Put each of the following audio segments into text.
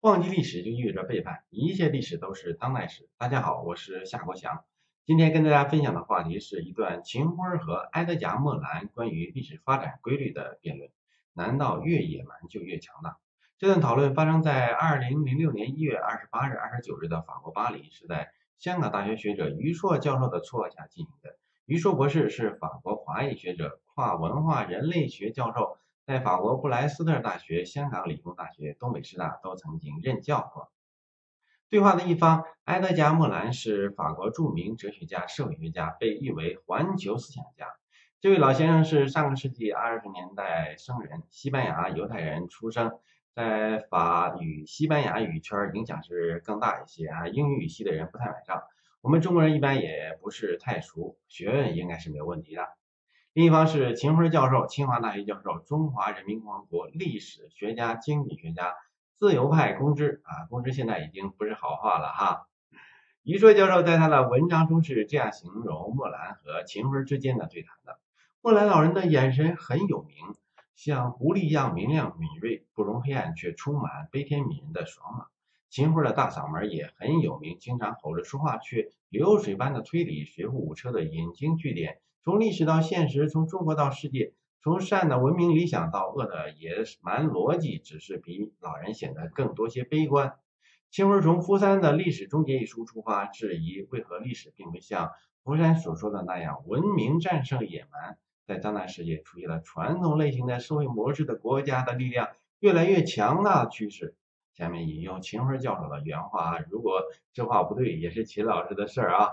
忘记历史就意味着背叛，一切历史都是当代史。大家好，我是夏国强，今天跟大家分享的话题是一段秦桧和埃德加·莫兰关于历史发展规律的辩论。难道越野蛮就越强大？这段讨论发生在二零零六年一月二十八日、二十九日的法国巴黎，是在香港大学学者于硕教授的撮合下进行的。于硕博士是法国华裔学者，跨文化人类学教授。在法国布莱斯特大学、香港理工大学、东北师大都曾经任教过。对话的一方，埃德加·莫兰是法国著名哲学家、社会学家，被誉为环球思想家。这位老先生是上个世纪二十年代生人，西班牙犹太人出生，在法语、西班牙语圈影响是更大一些啊。英语语系的人不太买账，我们中国人一般也不是太熟，学问应该是没有问题的。另一方是秦晖教授，清华大学教授，中华人民共和国历史学家、经济学家，自由派公知啊，公知现在已经不是好话了哈。于硕教授在他的文章中是这样形容莫兰和秦晖之间的对谈的：莫兰老人的眼神很有名，像狐狸一样明亮敏锐，不容黑暗，却充满悲天悯人的爽朗。秦桧的大嗓门也很有名，经常吼着说话，却流水般的推理，学富五车的引经据典。从历史到现实，从中国到世界，从善的文明理想到恶的野蛮逻辑，只是比老人显得更多些悲观。秦桧从福山的历史终结一书出发，质疑为何历史并不像福山所说的那样，文明战胜野蛮，在当代世界出现了传统类型的社会模式的国家的力量越来越强大的趋势。下面引用秦晖教授的原话啊，如果这话不对，也是秦老师的事儿啊。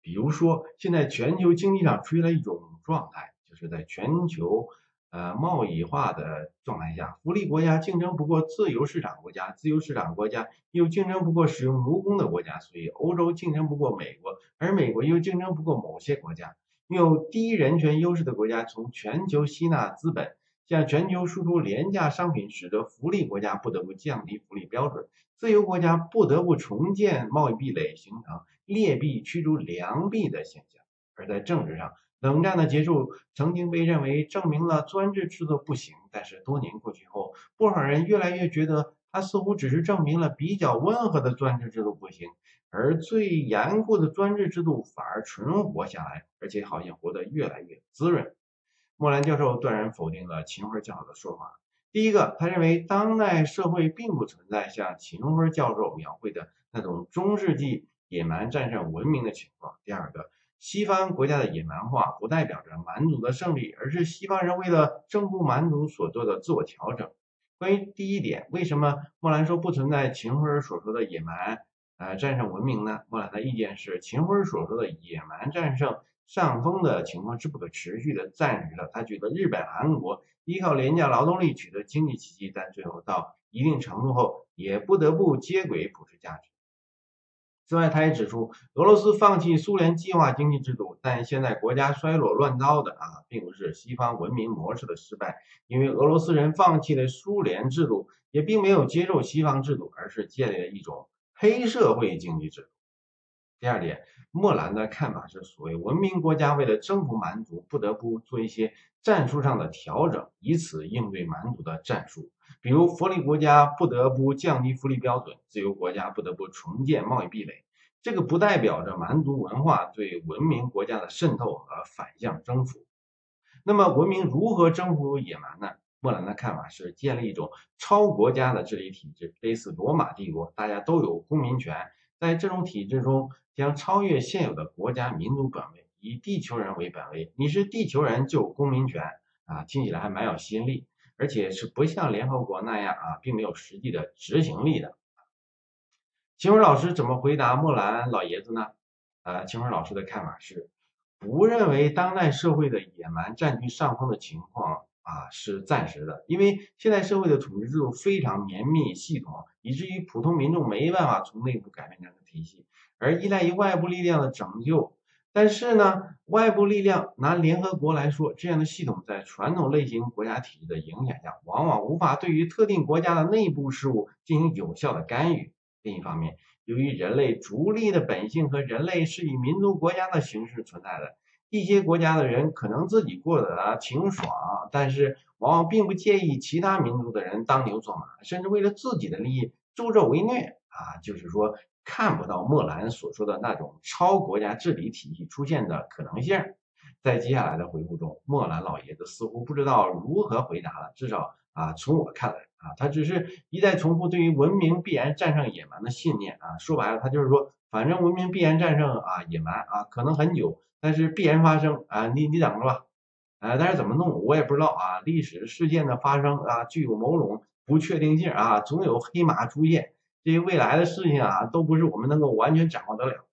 比如说，现在全球经济上出现了一种状态，就是在全球呃贸易化的状态下，福利国家竞争不过自由市场国家，自由市场国家又竞争不过使用奴工的国家，所以欧洲竞争不过美国，而美国又竞争不过某些国家，拥有低人权优势的国家从全球吸纳资本，向全球输出廉价商品，使得福利国家不得不降低福利标准，自由国家不得不重建贸易壁垒，形成。劣币驱逐良币的现象，而在政治上，冷战的结束曾经被认为证明了专制制度不行，但是多年过去后，不少人越来越觉得它似乎只是证明了比较温和的专制制度不行，而最严酷的专制制度反而存活下来，而且好像活得越来越滋润。莫兰教授断然否定了秦晖教授的说法。第一个，他认为当代社会并不存在像秦晖教授描绘的那种中世纪。野蛮战胜文明的情况。第二个，西方国家的野蛮化不代表着蛮族的胜利，而是西方人为了征服蛮族所做的自我调整。关于第一点，为什么莫兰说不存在秦晖所说的野蛮呃战胜文明呢？莫兰的意见是，秦晖所说的野蛮战胜上风的情况是不可持续的、暂时的。他举得日本、韩国依靠廉价劳动力取得经济奇迹，但最后到一定程度后也不得不接轨普世价值。此外，他也指出，俄罗斯放弃苏联计划经济制度，但现在国家衰落乱糟的啊，并不是西方文明模式的失败，因为俄罗斯人放弃了苏联制度，也并没有接受西方制度，而是建立了一种黑社会经济制度。第二点，莫兰的看法是，所谓文明国家为了征服蛮族，不得不做一些战术上的调整，以此应对蛮族的战术。比如，福利国家不得不降低福利标准，自由国家不得不重建贸易壁垒。这个不代表着蛮族文化对文明国家的渗透和反向征服。那么，文明如何征服野蛮呢？莫兰的看法是建立一种超国家的治理体制，类似罗马帝国，大家都有公民权。在这种体制中，将超越现有的国家民族本位，以地球人为本位。你是地球人就有公民权啊，听起来还蛮有吸引力，而且是不像联合国那样啊，并没有实际的执行力的。秦文老师怎么回答莫兰老爷子呢？呃，秦文老师的看法是，不认为当代社会的野蛮占据上风的情况。啊，是暂时的，因为现在社会的统治制度非常绵密系统，以至于普通民众没办法从内部改变这个体系，而依赖于外部力量的拯救。但是呢，外部力量拿联合国来说，这样的系统在传统类型国家体制的影响下，往往无法对于特定国家的内部事务进行有效的干预。另一方面，由于人类逐利的本性和人类是以民族国家的形式存在的。一些国家的人可能自己过得挺爽，但是往往并不介意其他民族的人当牛做马，甚至为了自己的利益助纣为虐啊，就是说看不到莫兰所说的那种超国家治理体系出现的可能性。在接下来的回复中，莫兰老爷子似乎不知道如何回答了。至少啊，从我看来啊，他只是一再重复对于文明必然战胜野蛮的信念啊。说白了，他就是说，反正文明必然战胜啊野蛮啊，可能很久，但是必然发生啊，你你等着吧。啊，但是怎么弄我也不知道啊。历史事件的发生啊，具有某种不确定性啊，总有黑马出现，这些未来的事情啊，都不是我们能够完全掌握得了的。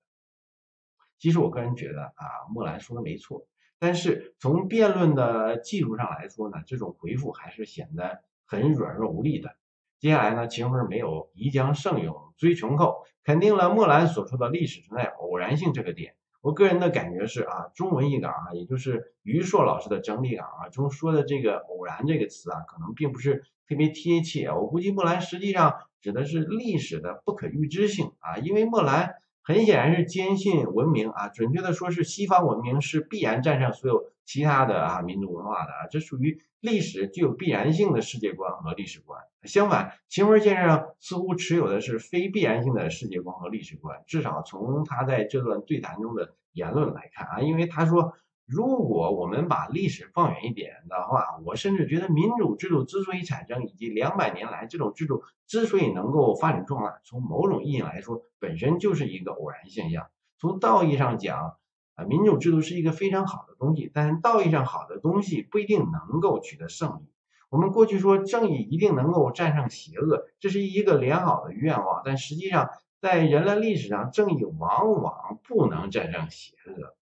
其实我个人觉得啊，莫兰说的没错。但是从辩论的技术上来说呢，这种回复还是显得很软弱无力的。接下来呢，秦桧没有宜将胜勇追穷寇，肯定了莫兰所说的历史存在偶然性这个点。我个人的感觉是啊，中文译稿啊，也就是于硕老师的整理稿啊中说的这个“偶然”这个词啊，可能并不是特别贴切。我估计莫兰实际上指的是历史的不可预知性啊，因为莫兰。很显然是坚信文明啊，准确的说是西方文明是必然战胜所有其他的啊民族文化的啊，这属于历史具有必然性的世界观和历史观。相反，秦桧先生似乎持有的是非必然性的世界观和历史观，至少从他在这段对谈中的言论来看啊，因为他说。如果我们把历史放远一点的话，我甚至觉得民主制度之所以产生，以及两百年来这种制度之所以能够发展壮大，从某种意义来说，本身就是一个偶然现象。从道义上讲，啊，民主制度是一个非常好的东西，但道义上好的东西不一定能够取得胜利。我们过去说正义一定能够战胜邪恶，这是一个良好的愿望，但实际上在人类历史上，正义往往不能战胜邪恶。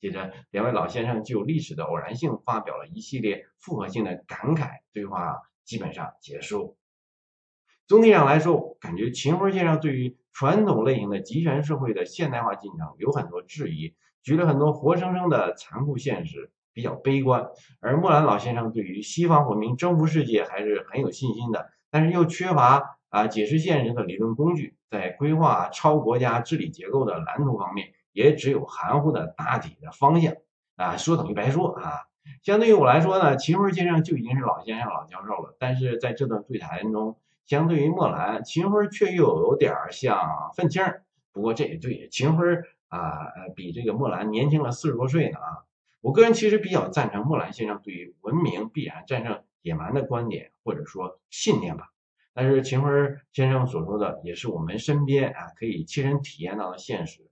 接着，两位老先生就历史的偶然性发表了一系列复合性的感慨，对话基本上结束。总体上来说，感觉秦桧先生对于传统类型的集权社会的现代化进程有很多质疑，举了很多活生生的残酷现实，比较悲观。而莫兰老先生对于西方文明征服世界还是很有信心的，但是又缺乏啊解释现实的理论工具，在规划超国家治理结构的蓝图方面。也只有含糊的大体的方向啊，说等于白说啊。相对于我来说呢，秦桧先生就已经是老先生、老教授了。但是在这段对谈中，相对于莫兰，秦桧却又有点像愤青。不过这也对，秦桧啊，比这个莫兰年轻了四十多岁呢啊。我个人其实比较赞成莫兰先生对于文明必然战胜野蛮的观点或者说信念吧。但是秦桧先生所说的也是我们身边啊可以切身体验到的现实。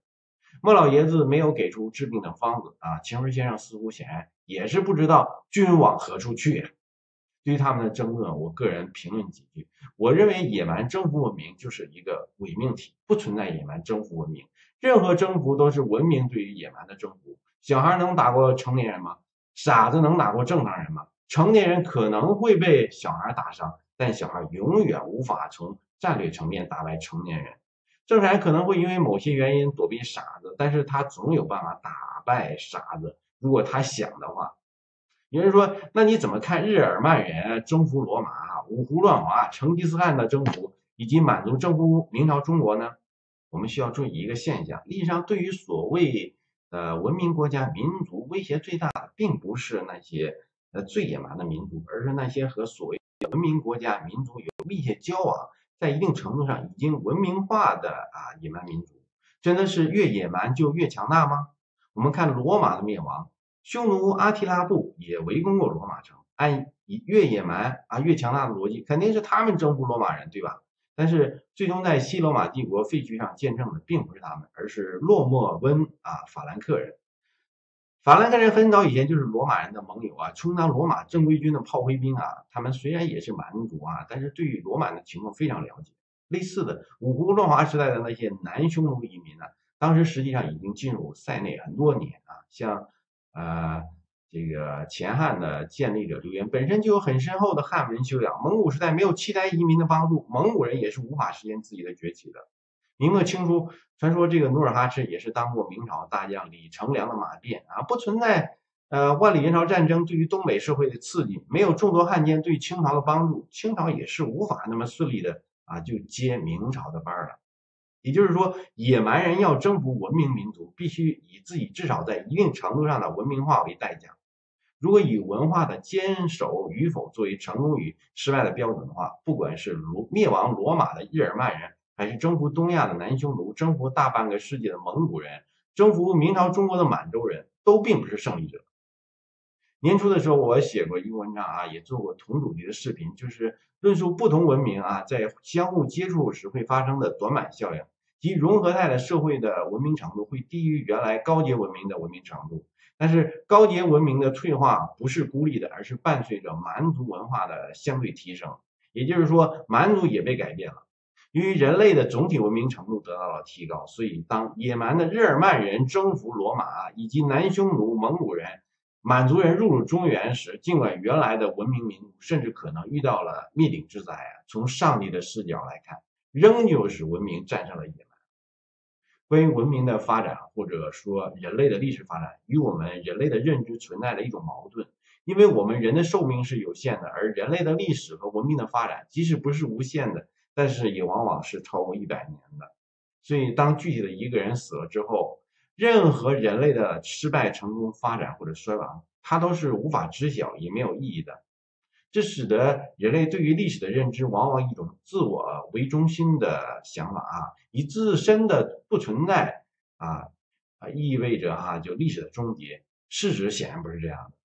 莫老爷子没有给出治病的方子啊，秦桧先生似乎显然也是不知道君往何处去。对于他们的争论，我个人评论几句。我认为野蛮征服文明就是一个伪命题，不存在野蛮征服文明。任何征服都是文明对于野蛮的征服。小孩能打过成年人吗？傻子能打过正常人吗？成年人可能会被小孩打伤，但小孩永远无法从战略层面打败成年人。正常人可能会因为某些原因躲避傻子，但是他总有办法打败傻子，如果他想的话。有人说，那你怎么看日耳曼人征服罗马、五胡乱华、成吉思汗的征服，以及满族征服明朝中国呢？我们需要注意一个现象：历史上对于所谓呃文明国家、民族威胁最大的，并不是那些呃最野蛮的民族，而是那些和所谓文明国家、民族有密切交往。在一定程度上已经文明化的啊野蛮民族，真的是越野蛮就越强大吗？我们看罗马的灭亡，匈奴阿提拉部也围攻过罗马城，按越野蛮啊越强大的逻辑，肯定是他们征服罗马人，对吧？但是最终在西罗马帝国废墟上见证的并不是他们，而是洛莫温啊法兰克人。法兰克人很早以前就是罗马人的盟友啊，充当罗马正规军的炮灰兵啊。他们虽然也是蛮族啊，但是对于罗马的情况非常了解。类似的，五胡乱华时代的那些南匈奴移民呢，当时实际上已经进入塞内很多年啊。像呃这个前汉的建立者刘渊本身就有很深厚的汉文修养，蒙古时代没有契丹移民的帮助，蒙古人也是无法实现自己的崛起的。明末清初，传说这个努尔哈赤也是当过明朝大将李成梁的马便啊，不存在呃万里元朝战争对于东北社会的刺激，没有众多汉奸对清朝的帮助，清朝也是无法那么顺利的啊就接明朝的班了。也就是说，野蛮人要征服文明民族，必须以自己至少在一定程度上的文明化为代价。如果以文化的坚守与否作为成功与失败的标准的话，不管是罗灭亡罗马的日耳曼人，还是征服东亚的南匈奴，征服大半个世界的蒙古人，征服明朝中国的满洲人，都并不是胜利者。年初的时候，我写过一个文章啊，也做过同主题的视频，就是论述不同文明啊在相互接触时会发生的短板效应，即融合态的社会的文明程度会低于原来高阶文明的文明程度。但是高阶文明的退化不是孤立的，而是伴随着蛮族文化的相对提升。也就是说，蛮族也被改变了。由于人类的总体文明程度得到了提高，所以当野蛮的日耳曼人征服罗马，以及南匈奴、蒙古人、满族人入主中原时，尽管原来的文明民族甚至可能遇到了灭顶之灾啊，从上帝的视角来看，仍旧是文明战胜了野蛮。关于文明的发展，或者说人类的历史发展，与我们人类的认知存在着一种矛盾，因为我们人的寿命是有限的，而人类的历史和文明的发展，即使不是无限的，但是也往往是超过一百年的。所以，当具体的一个人死了之后，任何人类的失败、成功、发展或者衰亡，它都是无法知晓也没有意义的。这使得人类对于历史的认知往往一种自我为中心的想法啊，以自身的不存在啊啊意味着哈就历史的终结。事实显然不是这样的，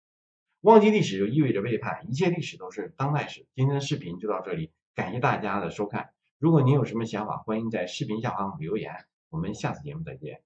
忘记历史就意味着背叛，一切历史都是当代史。今天的视频就到这里，感谢大家的收看。如果您有什么想法，欢迎在视频下方留言。我们下次节目再见。